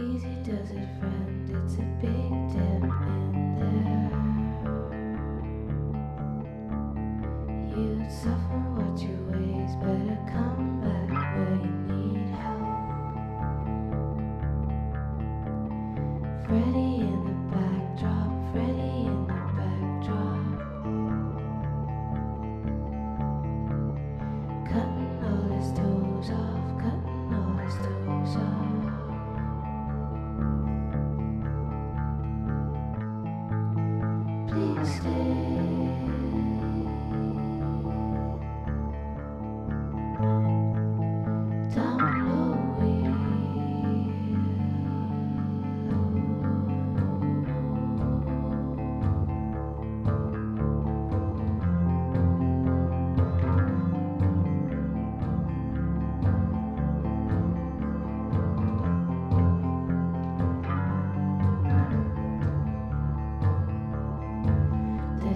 Easy does it, friend. It's a big dip in there. You'd suffer what you waste. better come. stay.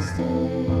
stay.